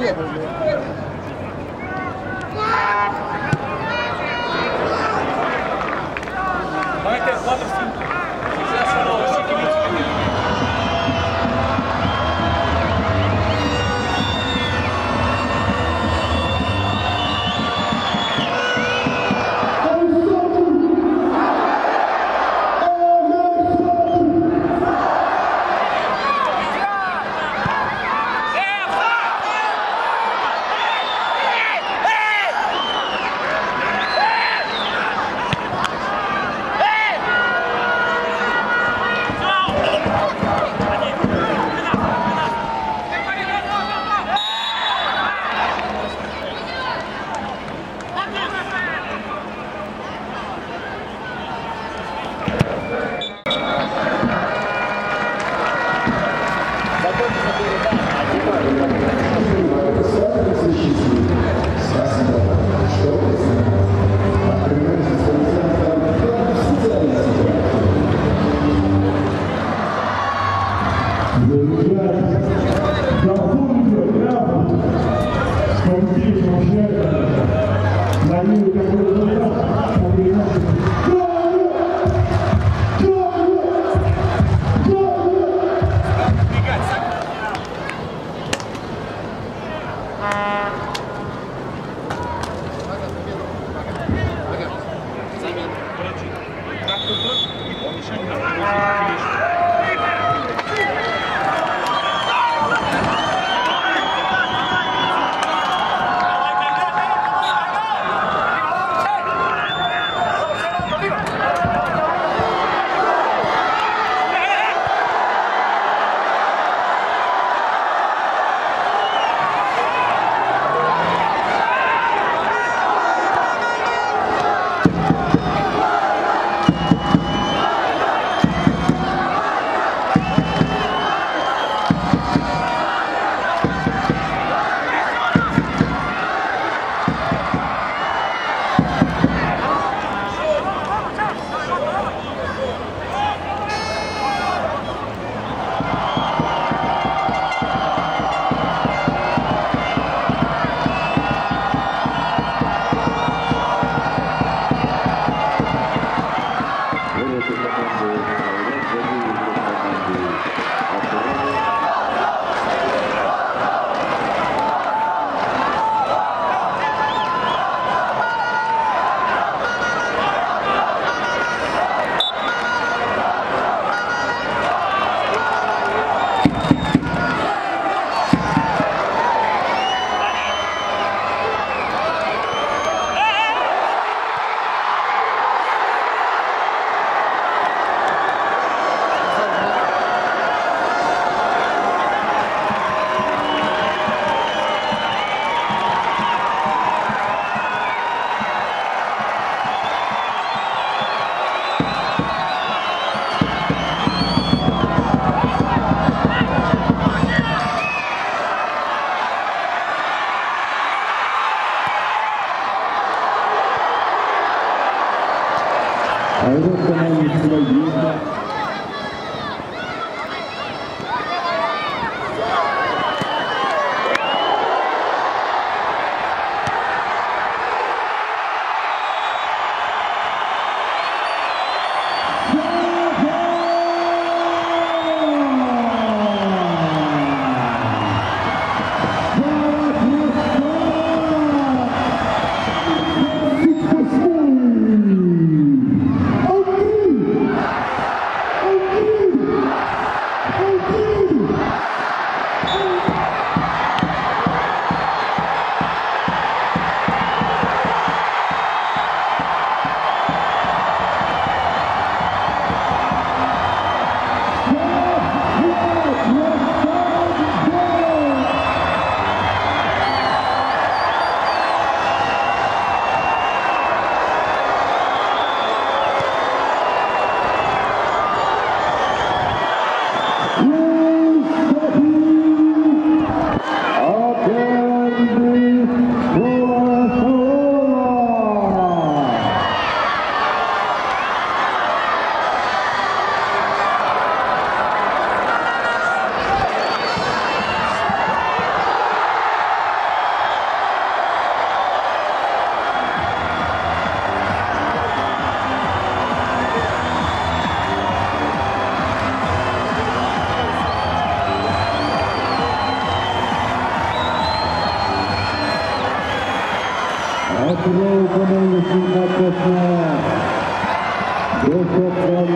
Pedro. Né? 알고 보면 이들의 이유가 қақпасына дос соққан